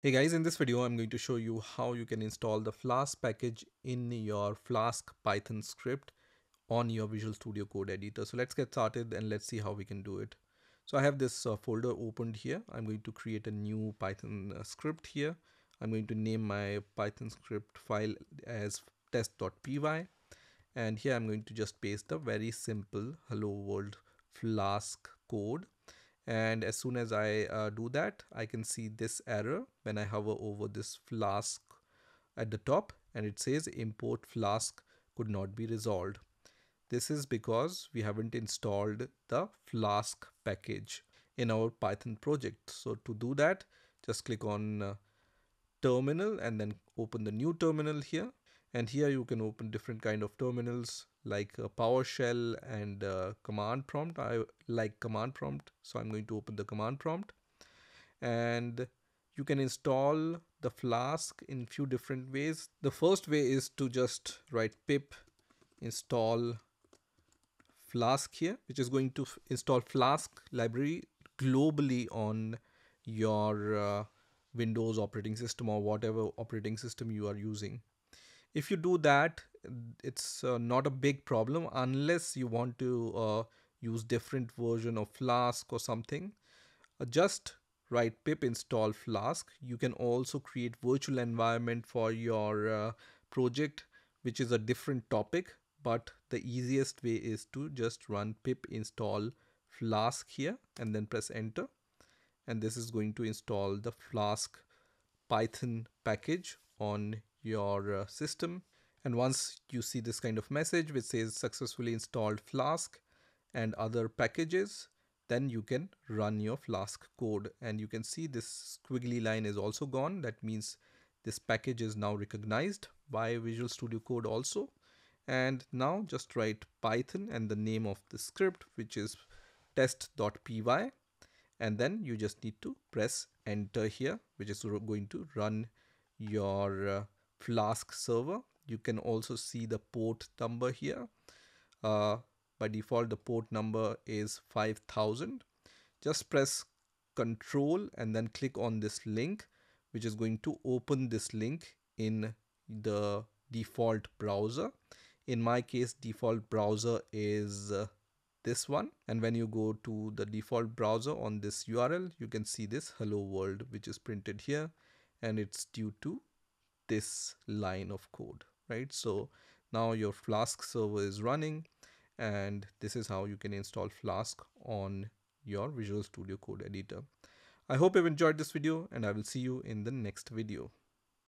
Hey guys, in this video I'm going to show you how you can install the Flask package in your Flask Python script on your Visual Studio Code editor. So let's get started and let's see how we can do it. So I have this uh, folder opened here. I'm going to create a new Python uh, script here. I'm going to name my Python script file as test.py and here I'm going to just paste a very simple hello world Flask code and as soon as I uh, do that I can see this error when I hover over this flask at the top and it says import flask could not be resolved. This is because we haven't installed the flask package in our Python project. So to do that just click on uh, terminal and then open the new terminal here and here you can open different kind of terminals like PowerShell and command prompt. I like command prompt, so I'm going to open the command prompt. And you can install the Flask in few different ways. The first way is to just write pip install Flask here, which is going to install Flask library globally on your uh, Windows operating system or whatever operating system you are using. If you do that, it's uh, not a big problem unless you want to uh, use different version of Flask or something. Uh, just write pip install Flask. You can also create virtual environment for your uh, project, which is a different topic. But the easiest way is to just run pip install Flask here and then press enter. And this is going to install the Flask Python package on your uh, system and once you see this kind of message which says successfully installed Flask and other packages, then you can run your Flask code. And you can see this squiggly line is also gone. That means this package is now recognized by Visual Studio Code also. And now just write Python and the name of the script, which is test.py. And then you just need to press enter here, which is going to run your uh, Flask server you can also see the port number here. Uh, by default the port number is 5000 just press control and then click on this link which is going to open this link in the default browser. In my case default browser is uh, this one. And when you go to the default browser on this url you can see this hello world which is printed here. And it's due to this line of code right? So now your flask server is running and this is how you can install flask on your visual studio code editor. I hope you've enjoyed this video and i will see you in the next video